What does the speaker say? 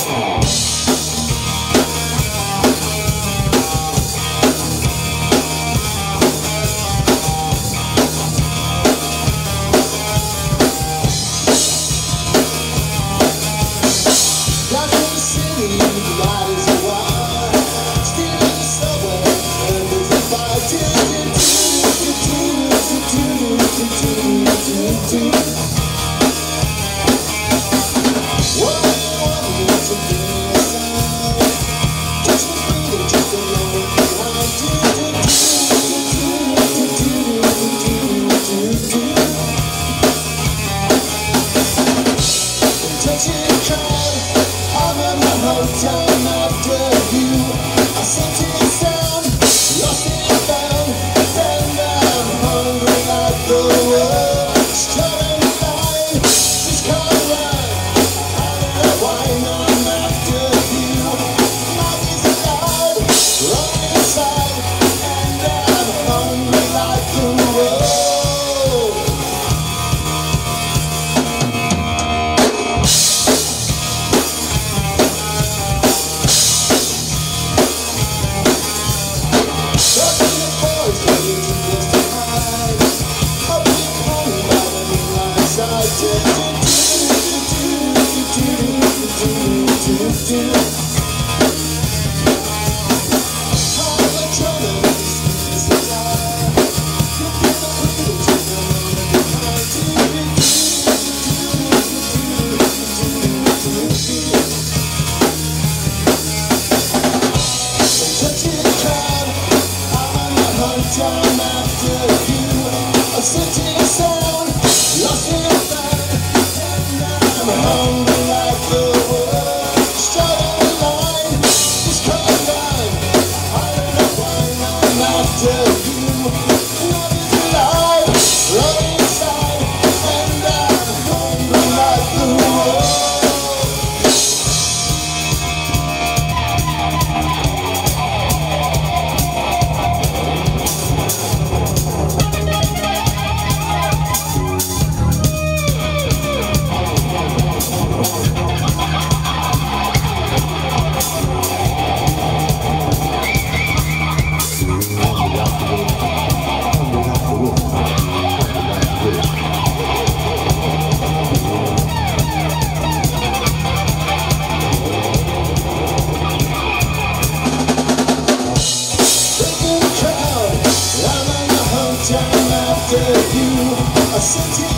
Oh. Time. I'm sitting after you I are you.